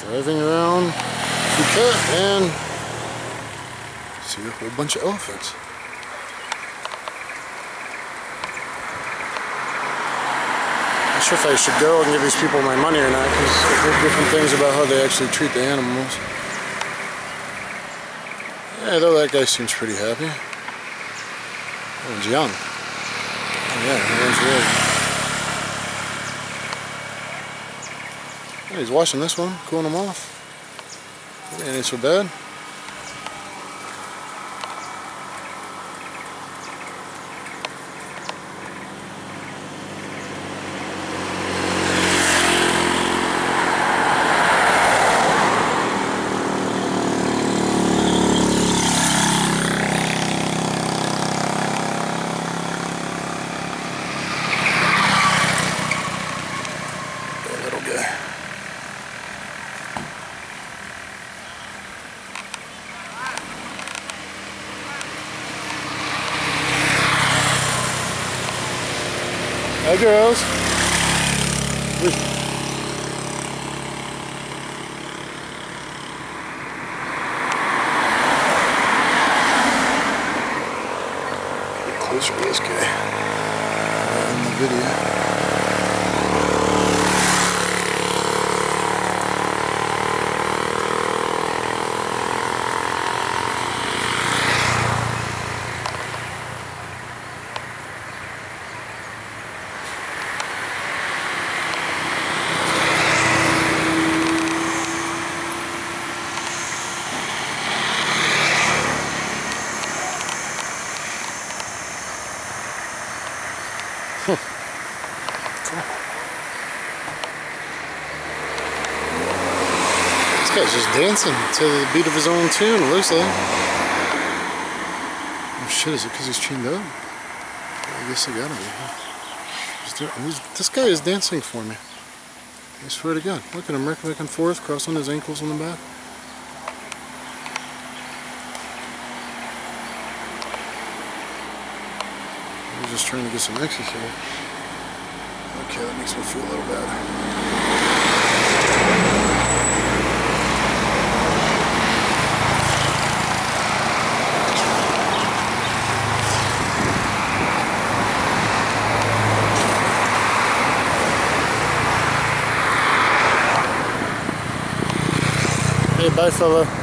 driving around Phuket and see a whole bunch of elephants. Not sure if I should go and give these people my money or not because I've heard different things about how they actually treat the animals. Yeah, though that guy seems pretty happy. That one's young. Oh, yeah, that one's really. He's washing this one, cooling him off. Ain't so bad. Hi, girls. Get closer to this guy uh, in the video. This guy's just dancing to the beat of his own tune, it looks like. Oh shit, is it because he's chained up? I guess I gotta be. This guy is dancing for me. I swear to God. Look at him rocking back and forth, crossing his ankles on the back. He's just trying to get some exercise. Okay, that makes me feel a little better. İyi bay sala.